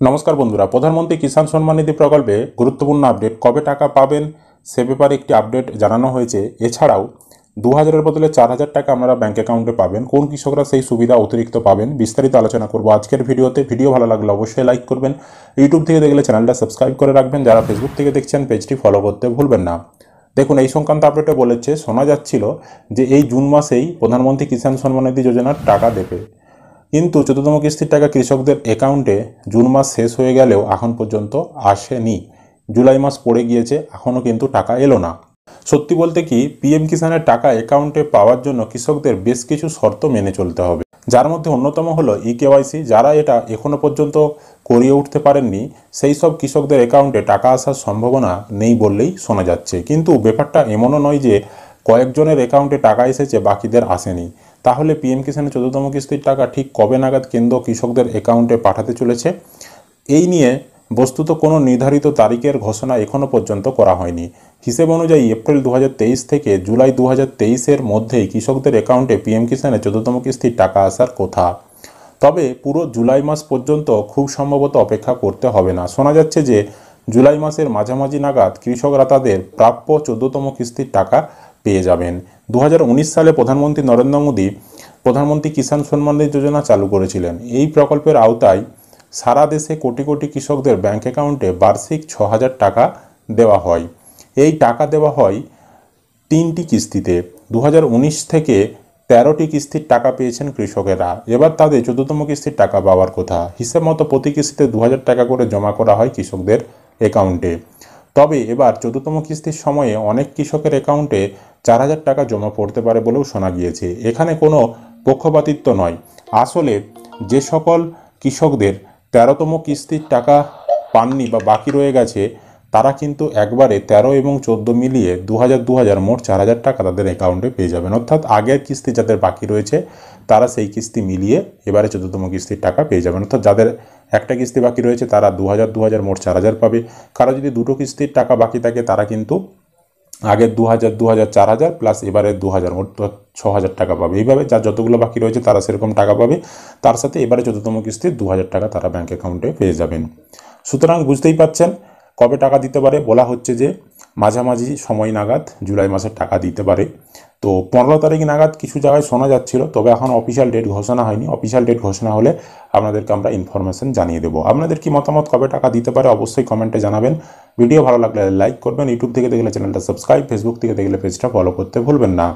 নমস্কার বন্ধুরা, প্রধানমন্ত্রী কিষাণ সম্মান নিধি প্রকল্পে গুরুত্বপূর্ণ আপডেট কবে টাকা পাবেন সে ব্যাপারে একটি আপডেট জানানো হয়েছে। এছাড়াও দু হাজারের বদলে চার হাজার টাকা আপনারা ব্যাঙ্ক অ্যাকাউন্টে পাবেন। কোন কৃষকরা সেই সুবিধা অতিরিক্ত পাবেন বিস্তারিত আলোচনা করব আজকের ভিডিওতে। ভিডিও ভালো লাগলে অবশ্যই লাইক করবেন। ইউটিউব থেকে দেখলে চ্যানেলটা সাবস্ক্রাইব করে রাখবেন। যারা ফেসবুক থেকে দেখছেন, পেজটি ফলো করতে ভুলবেন না। দেখুন, এই সংক্রান্ত আপডেটে বলেছে, শোনা যাচ্ছিল যে এই জুন মাসেই প্রধানমন্ত্রী কিষাণ সম্মান নিধি যোজনার টাকা দেবে। কিন্তু চতুর্থম কিস্তির টাকা কৃষকদের অ্যাকাউন্টে জুন মাস শেষ হয়ে গেলেও এখন পর্যন্ত আসেনি। জুলাই মাস পড়ে গিয়েছে, এখনও কিন্তু টাকা এলো না। সত্যি বলতে কি, পিএম কিষানের টাকা অ্যাকাউন্টে পাওয়ার জন্য কৃষকদের বেশ কিছু শর্ত মেনে চলতে হবে। যার মধ্যে অন্যতম হলো ই কেওয়াইসি যারা এটা এখনও পর্যন্ত করিয়ে উঠতে পারেননি, সেই সব কৃষকদের অ্যাকাউন্টে টাকা আসার সম্ভাবনা নেই বললেই শোনা যাচ্ছে। কিন্তু ব্যাপারটা এমনও নয় যে কয়েকজনের অ্যাকাউন্টে টাকা এসেছে, বাকিদের আসেনি। তাহলে পিএম কিষানের চতুর্থম কিস্তির টাকা ঠিক কবে নাগাদ কেন্দ্র কৃষকদের অ্যাকাউন্টে পাঠাতে চলেছে? এই নিয়ে বস্তুত কোনো নির্ধারিত তারিখের ঘোষণা এখনও পর্যন্ত করা হয়নি। হিসেব অনুযায়ী এপ্রিল দু হাজার তেইশ থেকে জুলাই দু তেইশের মধ্যেই কৃষকদের অ্যাকাউন্টে পিএম কিষানের চতুর্থম কিস্তির টাকা আসার কথা। তবে পুরো জুলাই মাস পর্যন্ত খুব সম্ভবত অপেক্ষা করতে হবে না। শোনা যাচ্ছে যে, জুলাই মাসের মাঝামাঝি নাগাদ কৃষকরা তাদের প্রাপ্য চোদ্দতম কিস্তির টাকা পেয়ে যাবেন। দু হাজার উনিশ সালে প্রধানমন্ত্রী নরেন্দ্র মোদী প্রধানমন্ত্রী কিষাণ সম্মান যোজনা চালু করেছিলেন। এই প্রকল্পের আওতায় সারা দেশে কোটি কোটি কৃষকদের ব্যাংক অ্যাকাউন্টে বার্ষিক ছ হাজার টাকা দেওয়া হয়। এই টাকা দেওয়া হয় তিনটি কিস্তিতে। দু হাজার উনিশ থেকে তেরোটি কিস্তির টাকা পেয়েছেন কৃষকেরা। এবার তাদের চতুর্থম কিস্তির টাকা পাওয়ার কথা। হিসেব মতো প্রতি কিস্তিতে দু হাজার টাকা করে জমা করা হয় কৃষকদের অ্যাকাউন্টে। তবে এবার চতুর্থম কিস্তির সময়ে অনেক কৃষকের অ্যাকাউন্টে চার হাজার টাকা জমা পড়তে পারে বলেও শোনা গিয়েছে। এখানে কোনো পক্ষপাতিত্ব নয়। আসলে যে সকল কৃষকদের তেরোতম কিস্তির টাকা পাননি বা বাকি রয়ে গেছে তারা কিন্তু একবারে তেরো এবং চোদ্দ মিলিয়ে দু হাজার দু হাজার মোট চার হাজার টাকা তাদের অ্যাকাউন্টে পেয়ে যাবেন। অর্থাৎ আগের কিস্তি যাদের বাকি রয়েছে, তারা সেই কিস্তি মিলিয়ে এবারে চতুর্থম কিস্তির টাকা পেয়ে যাবেন। অর্থাৎ যাদের একটা কিস্তি বাকি রয়েছে, তারা দু হাজার দু হাজার মোট চার হাজার পাবে। কারও যদি দুটো কিস্তির টাকা বাকি থাকে, তারা কিন্তু আগের দু হাজার দু হাজার চার হাজার প্লাস এবারে দু হাজার মোট ছ হাজার টাকা পাবে। এইভাবে যার যতগুলো বাকি রয়েছে, তারা সেরকম টাকা পাবে। তার সাথে এবারে চতুর্থম কিস্তির দু হাজার টাকা তারা ব্যাঙ্ক অ্যাকাউন্টে পেয়ে যাবেন। সুতরাং বুঝতেই পাচ্ছেন কবে টাকা দিতে পারে? বলা হচ্ছে যে মাঝামাঝি সময় নাগাদ জুলাই মাসের টাকা দিতে পারে। তো পনেরো তারিখ নাগাদ কিছু জায়গায় শোনা যাচ্ছিল, তবে এখন অফিসিয়াল ডেট ঘোষণা হয়নি। অফিসিয়াল ডেট ঘোষণা হলে আপনাদেরকে আমরা ইনফরমেশন জানিয়ে দেবো। আপনাদের কি মতামত, কবে টাকা দিতে পারে, অবশ্যই কমেন্টে জানাবেন। ভিডিও ভালো লাগলে লাইক করবেন। ইউটিউব থেকে দেখলে চ্যানেলটা সাবস্ক্রাইব ফেসবুক থেকে দেখলে পেজটা ফলো করতে ভুলবেন না।